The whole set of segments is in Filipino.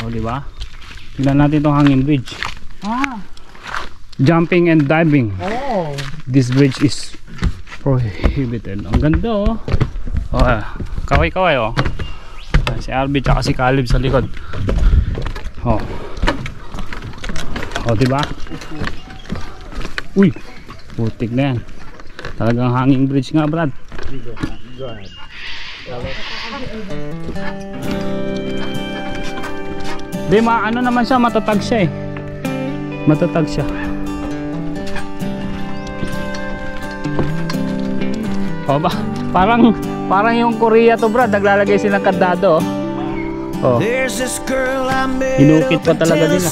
Oh, di ba? Tingnan natin itong hanging bridge. Ah, Jumping and diving. oh. This bridge is prohibited. Ang ganda oh. Oh, ah. kaway-kaway oh. Ah, Si Albi tsaka si Caleb sa likod. Oh. Oh, di ba? Uy. Putik na yan. Talagang hanging bridge nga, Brad. Go ahead. Di ma ano naman siya, matatag siya eh. Matatag siya. O ba? Parang parang yung Korea to, Brad. Naglalagay silang kandado oh. Oh. Met Inukit pa talaga nila.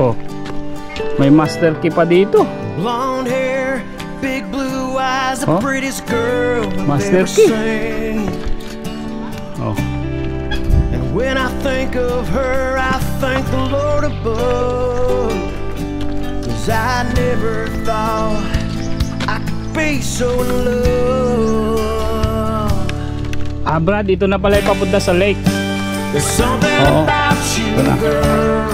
Oh. May master key pa dito. Blonde hair, big blue eyes, the prettiest girl I've ever seen. Oh. And when I think of her, I thank the Lord above. Cause I never thought I could be so in love. Ah, Brad, ito na pala ipapunta sa lake. There's something Oo. about you, girl.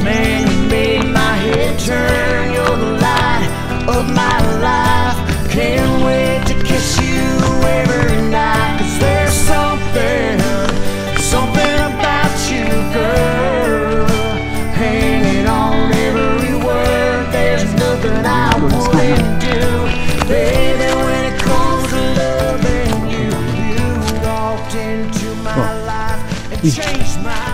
Man, you made my head turn. Can't wait to kiss you every night. Cause there's something, something about you, girl. Hanging on every word. There's nothing I wouldn't do. Baby, when it comes to loving you, you walked into my life and changed my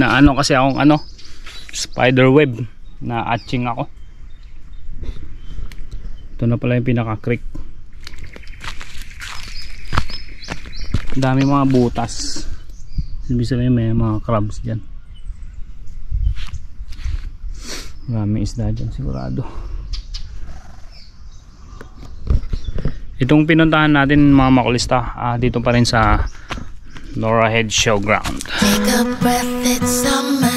May naano kasi akong ano spider web na atching ako. Ito na pala yung pinaka creek. Dami mga butas. Ibig sabihin may mga crabs dyan. Marami isda dyan sigurado. Itong pinuntahan natin mga makulista ah, dito pa rin sa Nora Head Showground. Take a breath, it's summer.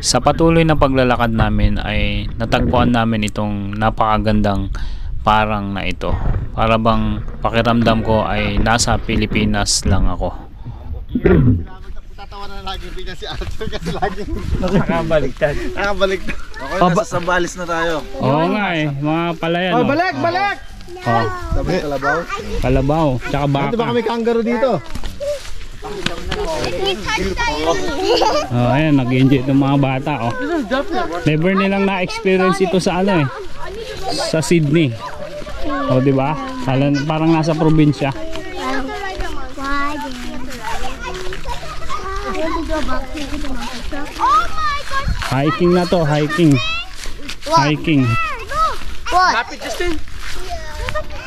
Sa patuloy na paglalakad namin ay natagpuan namin itong napakagandang parang na ito. Para bang pakiramdam ko ay nasa Pilipinas lang ako. Tatawa na lagi bigla si Arthur kasi laging Nakabaliktad. nakabalik. Okay, Oh, ba- nasa Sambales na tayo. Oo nga eh, mga palayan. Oh, oh. balik, balik! Oh, kalabaw. kalabaw, tsaka Ito ba baka. kami kangaroo dito? Oh, ayan, nag-enjoy itong mga bata. Oh. Never nilang na-experience ito sa ano eh. Sa Sydney. Oh, di ba? Parang, nasa probinsya. Hiking na to, hiking. Hiking. What? Justin.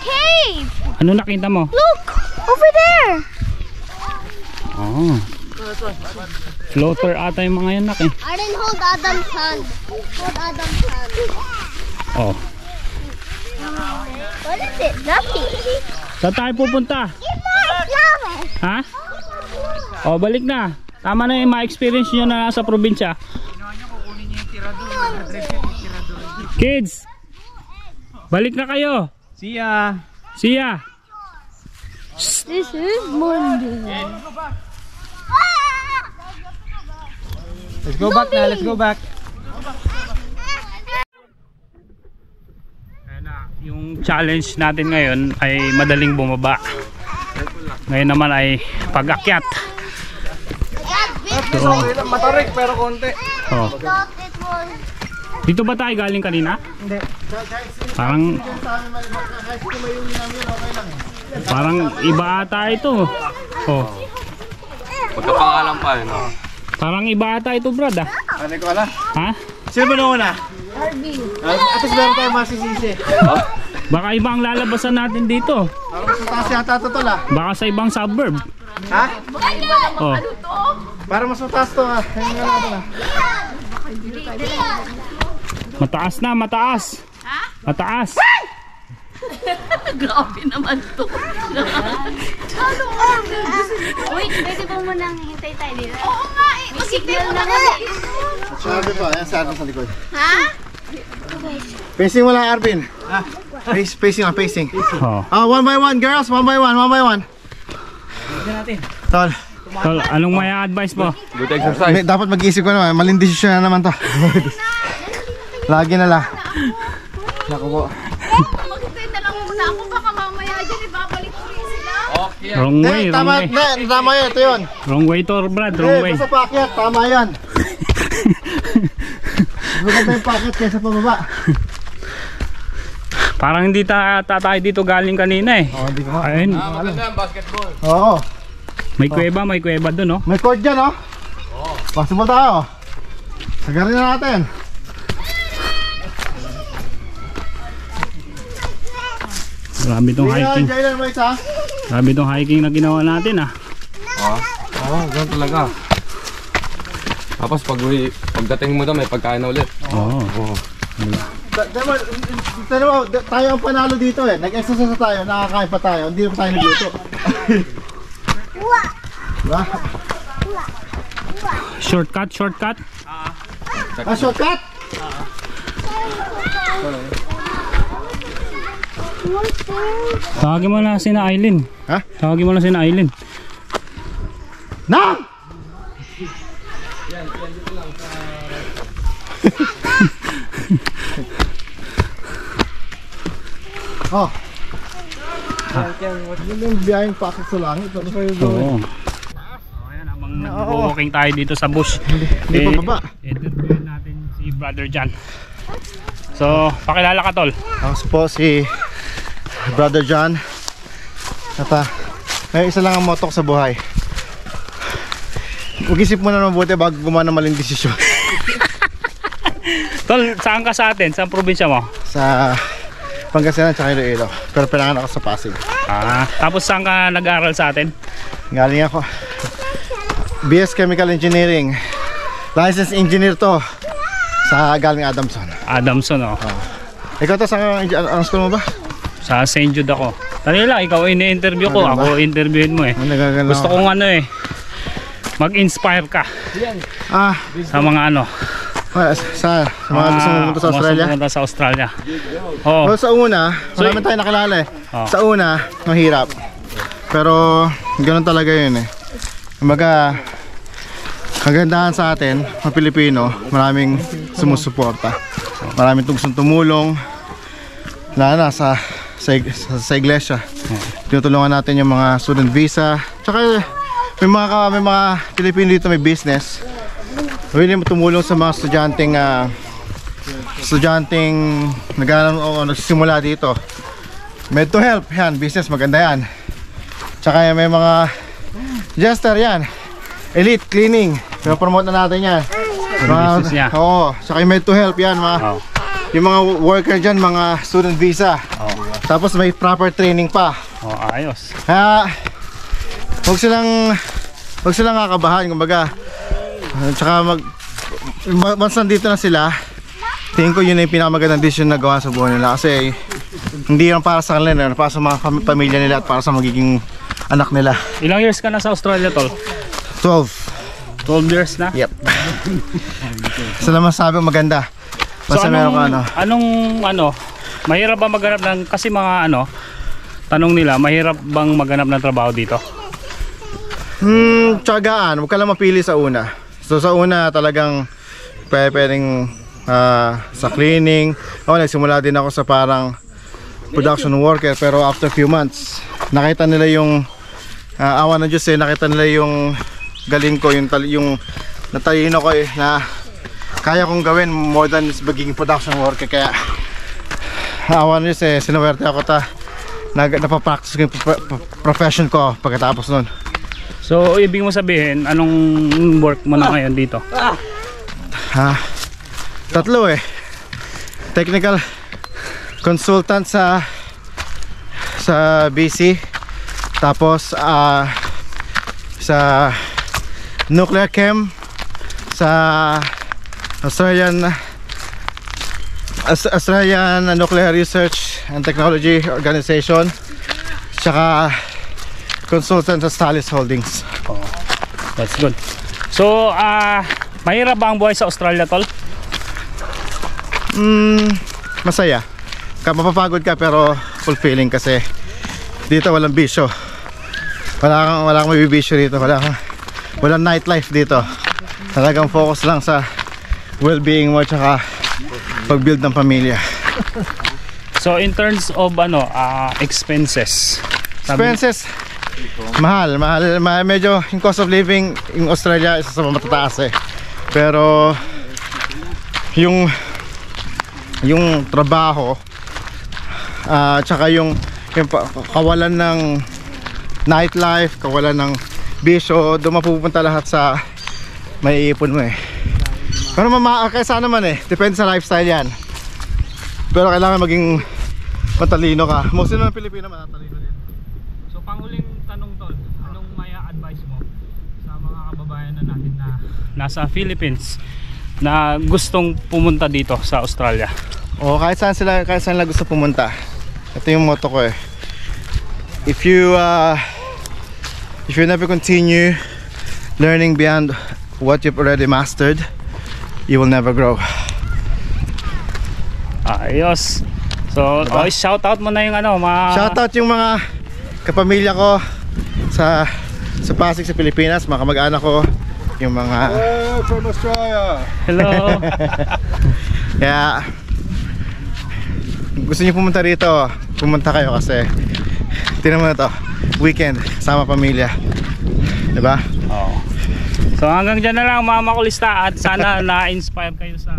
Cave! Ano nakita mo? Look! Over there! Oh. Floater ata yung mga yan nak eh. Aaron, hold Adam's hand. Hold Adam's hand. Oh. What is it? Nothing. Saan tayo pupunta? Ha? Oh, balik na. Tama na yung ma-experience nyo na nasa probinsya. Kids! Balik na kayo! See ya. See ya! This is Monday. Let's go back na, let's go back. Yung challenge natin ngayon ay madaling bumaba. Ngayon naman ay pag-akyat. So, Matarik pero konti. oh. Dito ba tayo galing kanina? Hindi. Parang Parang iba ata ito. Oh. Magkapangalan pa eh, no? Parang iba ata ito, Brad ah. Ano ko ala? Ha? Sino ba nauna? Harvey. At least meron tayong masisisi. Baka iba ang lalabasan natin dito. Parang mas mataas yata ito tol ah. Baka sa ibang suburb. Ha? Oh. Para mas mataas to ah. Ayun nga natin ah. Mataas na, mataas. Mataas. Grabe naman to. Wait, pwede ba mo nang hintay tayo dito? Oo nga eh. May signal na kami. Sabi pa, yan sa atin sa likod. Ha? Pacing mo lang Arvin. Ah. Pace, pacing ah, pacing. Oh. Ah, one by one girls, one by one, one by one. Tol, Tol, anong may advice mo? Good exercise. may, dapat mag-iisip ko naman, maling desisyon na naman to. Lagi na lang. Naku po. Maghintay na lang muna ako. Baka mamaya dyan ibabalik ko rin sila. Wrong way, Eh, wrong tama, way. na, tama yan, ito yun. Wrong way to, Brad, wrong Eh, way. basta paakyat, tama yan. Maganda yung paakyat kaysa pababa. Parang hindi ta tayo dito galing kanina eh. Oh, hindi ko nga. Ayun, Maganda yung basketball. Oo. may kuweba, may kuweba doon oh. May cord dyan, oh. Possible tayo. Sagarin na natin. Grabe tong hiking. Jailan mo isa. Grabe tong hiking na ginawa natin ah. Oo, oh, ganun talaga. Tapos pag uwi, pagdating mo doon, may pagkain na ulit. Oo. Oo. Diba, diba, tayo ang panalo dito eh. Nag-exercise na tayo, nakakain pa tayo, hindi pa tayo nagluto. Diba? Shortcut, shortcut. Ah, shortcut! Tawagin mo na si na Aileen. Ha? Tawagin mo na si na Aileen. Nang! oh. Yun yung biyayang pakit sa langit. Ano kayo doon? Oo. Ayan, habang nag-walking tayo dito sa bush. Hindi pa baba. Interviewin natin si Brother John. So, pakilala ka tol. Ako po si Brother John. At may isa lang ang motto ko sa buhay. Mag-isip mo na mabuti bago gumawa ng maling desisyon. Tol, saan ka sa atin? Saan probinsya mo? sa Pangasinan at Iloilo. Pero pinangan ako sa Pasig. Ah, tapos saan ka nag-aral sa atin? Galing ako. BS Chemical Engineering. Licensed engineer to. Sa galing Adamson. Adamson oh. Ikaw to sa ang school mo ba? Sa St. Jude ako. Tali lang, ikaw ini-interview ko. Ano ba? Ako interviewin mo eh. Ang nagagalaw. Gusto kong ano eh. Mag-inspire ka Ah, sa mga ano. sa, sa mga gusto mo pumunta sa gusto Australia? pumunta sa Australia. Oo. Well, sa una, So, marami tayo nakilala eh. Oh. Sa una, mahirap. Pero, ganun talaga yun eh. Kumbaga, kagandahan sa atin, mga Pilipino, maraming sumusuporta. Maraming gustong tumulong. Lalo na sa, sa, sa, sa iglesia. Tinutulungan natin yung mga student visa. Tsaka, may mga, may mga Pilipino dito may business. Willing tumulong sa mga estudyanteng ah, estudyanteng nag o nagsisimula dito. Med to help, yan, business maganda yan. Tsaka may mga jester yan. Elite Cleaning. Pinapromote na natin yan. business niya. Oo. Saka yung Med to Help yan. Mga, Oh. Yung mga worker dyan, mga student visa. Oh. Tapos may proper training pa. Oh, ayos. Kaya, huwag silang, huwag silang kakabahan, kumbaga. At Tsaka mag, ma- once nandito na sila, tingin ko yun na yung pinakamagandang decision na gawa sa buhay nila. Kasi, hindi yan para sa kanila, para sa mga pam- pamilya nila at para sa magiging anak nila. Ilang years ka na sa Australia, tol? 12. 12 years na? Yep. Sa naman sabi maganda. Basta meron ka ano. anong ano, mahirap ba maghanap ng, kasi mga ano, tanong nila, mahirap bang maghanap ng trabaho dito? Hmm, tsagaan. Huwag ka lang mapili sa una. So sa una talagang pwede pwedeng ah, sa cleaning. Ako nagsimula din ako sa parang production worker pero after few months nakita nila yung ah, awa ng Diyos eh nakita nila yung galing ko yung yung natalino ko eh na kaya kong gawin more than magiging production worker kaya awa ng Diyos eh sinuwerte ako ta nag napapractice ko yung pro- pro- profession ko pagkatapos nun So, ibig mo sabihin, anong work mo na ngayon dito? Ha? Tatlo eh. Technical consultant sa sa BC. Tapos ah sa nuclear chem sa Australian Aus- Australian Nuclear Research and Technology Organization. Tsaka consultant sa Stalis Holdings. That's good. So, ah, mahirap ba ang buhay sa Australia, tol? Mm, masaya. Ka mapapagod ka pero fulfilling kasi dito walang bisyo. Wala kang wala kang mabibisyo dito, wala kang walang nightlife dito. Talagang focus lang sa well-being mo tsaka pag-build ng pamilya. So, in terms of ano, ah, expenses. Expenses mahal, mahal, mahal, medyo yung cost of living in Australia isa sa matataas eh. Pero yung yung trabaho ah tsaka yung, yung kawalan ng nightlife, kawalan ng bisyo, doon mapupunta lahat sa may ipon mo eh. Pero mama, kaysa naman eh, depende sa lifestyle yan. Pero kailangan maging matalino ka. Mostly ng Pilipino matatalino din. So, panguling tanong, tol, anong maya advice mo sa mga kababayan na natin na nasa Philippines na gustong pumunta dito sa Australia? O kahit saan sila, kahit saan sila gusto pumunta. Ito yung motto ko eh. If you uh, if you never continue learning beyond what you've already mastered, you will never grow. Ayos. So, oh, shout out mo na yung ano, mga Shoutout yung mga kapamilya ko sa sa Pasig sa Pilipinas, mga kamag-anak ko, yung mga from Australia! Hello. Kaya gusto niyo pumunta rito, pumunta kayo kasi tingnan mo na to, weekend, sama pamilya. 'Di ba? Oh. So, hanggang dyan na lang mga makulista at sana na-inspire kayo sa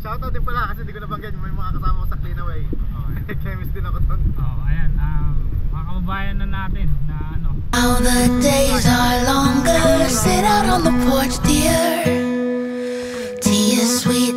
Shoutout din pala kasi hindi ko nabanggit may mga kasama ko sa Cleanaway. Chemist din ako doon. Oh, ayan, um, mga kababayan na natin na ano, Now the days are longer. Sit out on the porch, dear. Tea is sweet